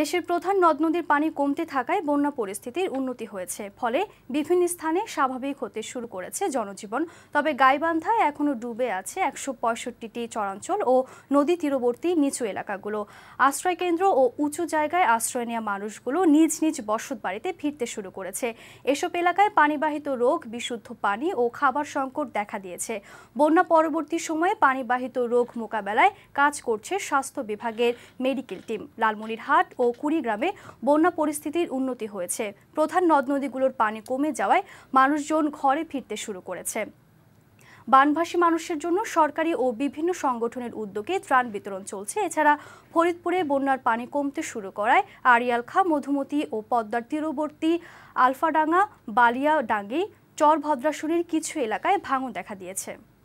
দেশের প্রধান নদ নদীর পানি কমতে থাকায় বন্যা পরিস্থিতির উন্নতি হয়েছে। ফলে বিভিন্ন স্থানে স্বাভাবিক হতে শুরু করেছে জনজীবন। তবে গাইবান্ধায় এখনও ডুবে আছে একশো পঁয়ষট্টিটি চরাঞ্চল ও নদী তীরবর্তী নিচু এলাকাগুলো। আশ্রয়কেন্দ্র ও উঁচু জায়গায় আশ্রয় নেওয়া মানুষগুলো নিজ নিজ বসত বাড়িতে ফিরতে শুরু করেছে। এসব এলাকায় পানিবাহিত রোগ, বিশুদ্ধ পানি ও খাবার সংকট দেখা দিয়েছে। বন্যা পরবর্তী সময়ে পানিবাহিত রোগ মোকাবেলায় কাজ করছে স্বাস্থ্য বিভাগের মেডিকেল টিম। লালমনিরহাট ও কুড়িগ্রামে বন্যা পরিস্থিতির উন্নতি হয়েছে। প্রধান নদ নদীগুলোর পানি কমে যাওয়ায় মানুষজন ঘরে ফিরতে শুরু করেছে। বানভাসী মানুষের জন্য সরকারি ও বিভিন্ন সংগঠনের উদ্যোগে ত্রাণ বিতরণ চলছে। এছাড়া ফরিদপুরে বন্যার পানি কমতে শুরু করায় আড়িয়ালখা, মধুমতি ও পদ্মার তীরবর্তী আলফাডাঙ্গা, বালিয়াডাঙ্গি চর ভদ্রাসুরের কিছু এলাকায় ভাঙন দেখা দিয়েছে।